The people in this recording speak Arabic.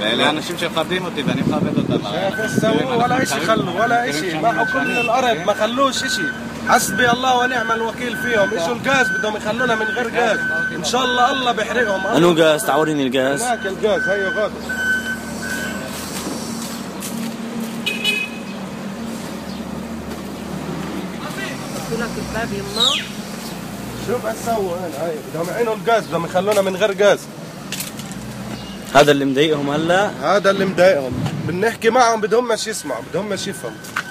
لأن الشمس قديمه تبقى نخافض الدمار بس سووا ولا شيء خلوا ولا شيء ما حكم الأرض ما خلوش شيء حسبي الله ونعم الوكيل فيهم. إيش الغاز بدهم يخلونا من غير غاز. إن شاء الله الله بيحرقهم. أنو غاز؟ تعوريني الغاز. هناك الغاز هي غاز. لك الباب يما شو بسووا هنا هاي. بدهم يعينوا الغاز بدهم يخلونا من غير غاز. هذا اللي مضايقهم هلا. هذا اللي مضايقهم. بنحكي معهم بدهم يسمعوا بدهم يفهموا.